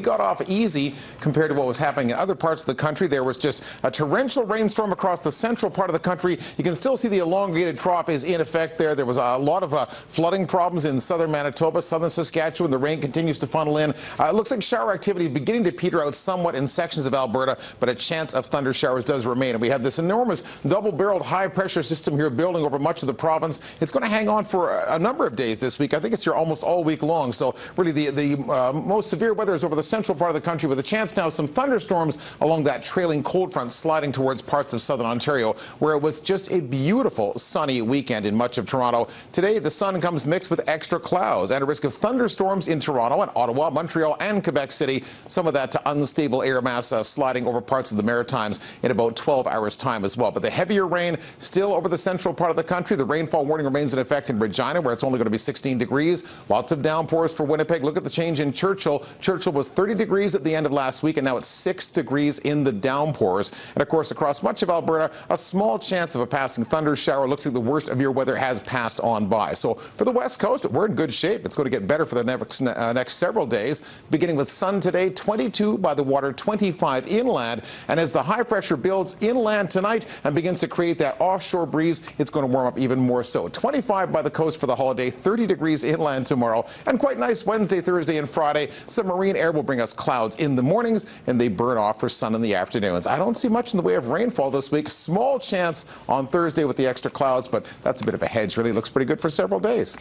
got off easy compared to what was happening in other parts of the country. There was just a torrential rainstorm across the central part of the country. You can still see the elongated trough is in effect there. There was a lot of uh, flooding problems in southern Manitoba, southern Saskatchewan. The rain continues to funnel in. Uh, it looks like shower activity beginning to peter out somewhat in sections of Alberta, but a chance of thunder showers does remain. And we have this enormous double-barreled high-pressure system here building over much of the province. It's going to hang on for a number of days this week. I think it's here almost all week long. So really the, the uh, most severe weather is over the central part of the country with a chance now some thunderstorms along that trailing cold front sliding towards parts of southern Ontario where it was just a beautiful sunny weekend in much of Toronto. Today the sun comes mixed with extra clouds and a risk of thunderstorms in Toronto and Ottawa, Montreal and Quebec City. Some of that to unstable air mass uh, sliding over parts of the Maritimes in about 12 hours time as well. But the heavier rain still over the central part of the country. The rainfall warning remains in effect in Regina where it's only going to be 16 degrees. Lots of downpours for Winnipeg. Look at the change in Churchill. Churchill was 30 degrees at the end of last week, and now it's 6 degrees in the downpours. And of course, across much of Alberta, a small chance of a passing thunder shower. Looks like the worst of your weather has passed on by. So for the west coast, we're in good shape. It's going to get better for the next, uh, next several days, beginning with sun today, 22 by the water, 25 inland. And as the high pressure builds inland tonight and begins to create that offshore breeze, it's going to warm up even more so. 25 by the coast for the holiday, 30 degrees inland tomorrow, and quite nice Wednesday, Thursday, and Friday. Some marine air will bring us clouds in the mornings, and they burn off for sun in the afternoons. I don't see much in the way of rainfall this week. Small chance on Thursday with the extra clouds, but that's a bit of a hedge. Really looks pretty good for several days.